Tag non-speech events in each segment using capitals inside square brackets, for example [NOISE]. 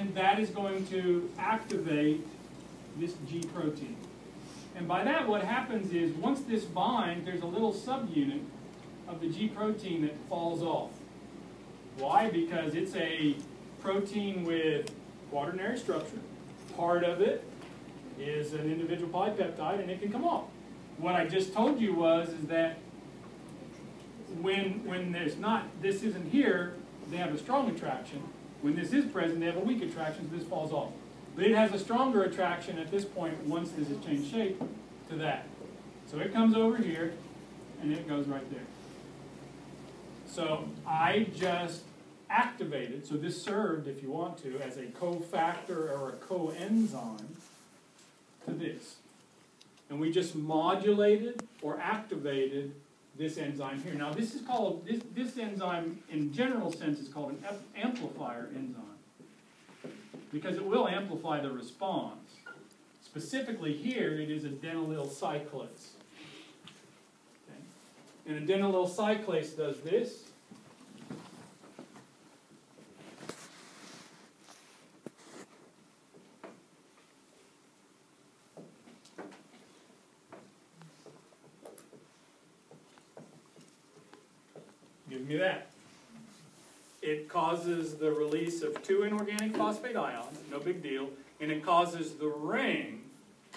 then that is going to activate this G protein. And by that, what happens is, once this binds, there's a little subunit of the G protein that falls off. Why? Because it's a protein with quaternary structure. Part of it is an individual polypeptide, and it can come off. What I just told you was is that when when there's not this isn't here, they have a strong attraction. When this is present, they have a weak attraction, so this falls off. But it has a stronger attraction at this point once this has changed shape to that. So it comes over here, and it goes right there. So I just activated, so this served, if you want to, as a cofactor or a coenzyme to this. And we just modulated or activated this enzyme here. Now this is called, this, this enzyme in general sense is called an amplifier enzyme because it will amplify the response. Specifically here, it is adenylyl cyclase. Okay. And adenylyl cyclase does this. Give me that. It causes the release of two inorganic phosphate ions, no big deal, and it causes the ring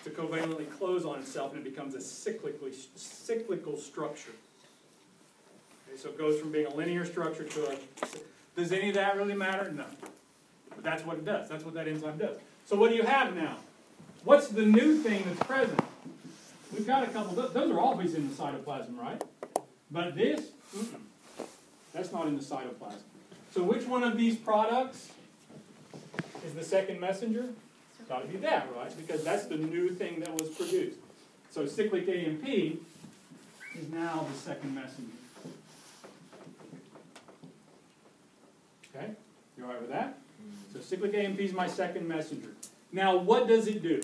to covalently close on itself and it becomes a cyclically, cyclical structure. Okay, so it goes from being a linear structure to a. Does any of that really matter? No. But that's what it does. That's what that enzyme does. So what do you have now? What's the new thing that's present? We've got a couple. Those are always in the cytoplasm, right? But this, mm -mm. That's not in the cytoplasm. So which one of these products is the second messenger? It's got to be that, right? Because that's the new thing that was produced. So cyclic AMP is now the second messenger. Okay? You alright with that? So cyclic AMP is my second messenger. Now, what does it do?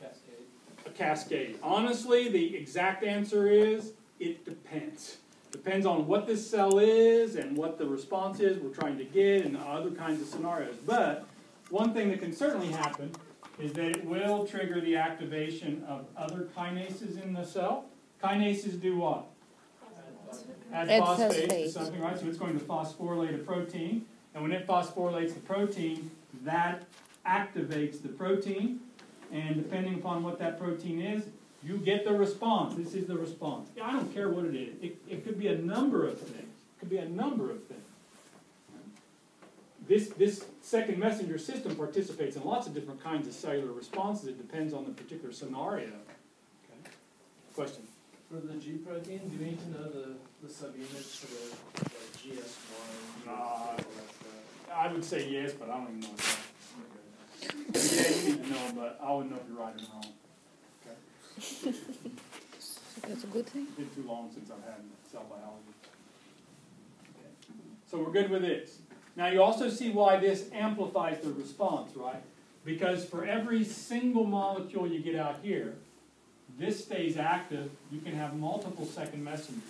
Cascade. A cascade. Honestly, the exact answer is it depends. Depends on what this cell is and what the response is we're trying to get and other kinds of scenarios. But one thing that can certainly happen is that it will trigger the activation of other kinases in the cell. Kinases do what? Add phosphate to something, right? So it's going to phosphorylate a protein. And when it phosphorylates the protein, that activates the protein. And depending upon what that protein is, you get the response. This is the response. I don't care what it is. It, it could be a number of things. It could be a number of things. This, this second messenger system participates in lots of different kinds of cellular responses. It depends on the particular scenario. Okay. Question? For the G protein, do we need to know the, the subunits for the like GS1? Uh, I would say yes, but I don't even know that. yeah, you need to know, but I wouldn't know if you're right or wrong. [LAUGHS] That's a good thing. It's been too long since I've had cell biology. Okay. So we're good with this. Now you also see why this amplifies the response, right? Because for every single molecule you get out here, this stays active, you can have multiple second messengers.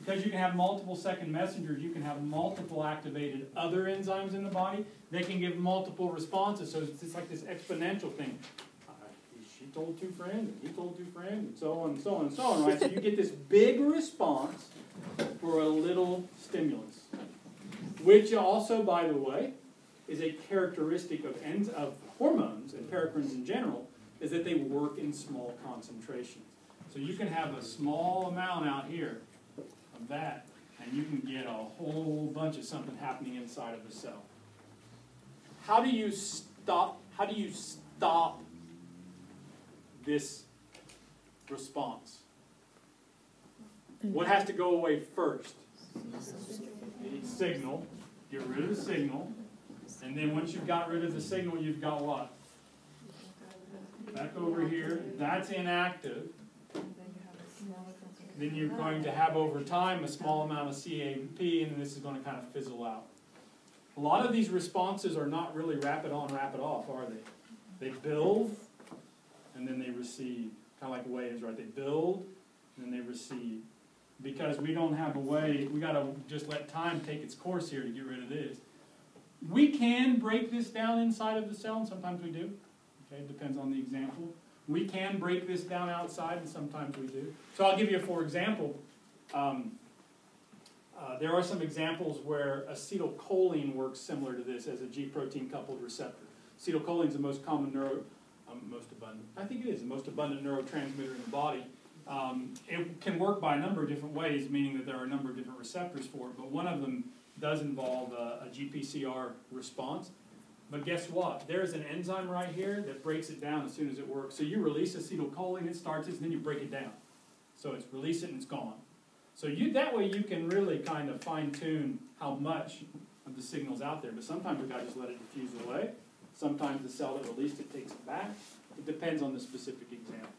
Because you can have multiple second messengers, you can have multiple activated other enzymes in the body. They can give multiple responses. So it's like this exponential thing told two friends, and he told two friends, and so on and so on and so on, right? So you get this big response for a little stimulus. Which also, by the way, is a characteristic of, ends, of hormones and paracrines in general, is that they work in small concentrations. So you can have a small amount out here of that, and you can get a whole bunch of something happening inside of the cell. How do you stop? How do you stop this response? Mm-hmm. What has to go away first? The signal. Get rid of the signal. And then once you've got rid of the signal, you've got what? Back over here. That's inactive. Then you're going to have over time a small amount of CAP, and this is going to kind of fizzle out. A lot of these responses are not really rapid on, rapid off, are they? They build, and then they recede. Kind of like waves, right? They build and then they recede. Because we don't have a way, we got to just let time take its course here to get rid of this. We can break this down inside of the cell, and sometimes we do. Okay, it depends on the example. We can break this down outside, and sometimes we do. So I'll give you, a for example, um, uh, there are some examples where acetylcholine works similar to this as a G protein coupled receptor. Acetylcholine is the most common neuro, most abundant, I think it is the most abundant neurotransmitter in the body. Um, it can work by a number of different ways, meaning that there are a number of different receptors for it, but one of them does involve a, a GPCR response. But guess what? There's an enzyme right here that breaks it down as soon as it works. So you release acetylcholine, it starts it, and then you break it down. So it's release it and it's gone. So you that way you can really kind of fine tune how much of the signal's out there. But sometimes we gotta just let it diffuse away. Sometimes the cell that released it takes it back. It depends on the specific example.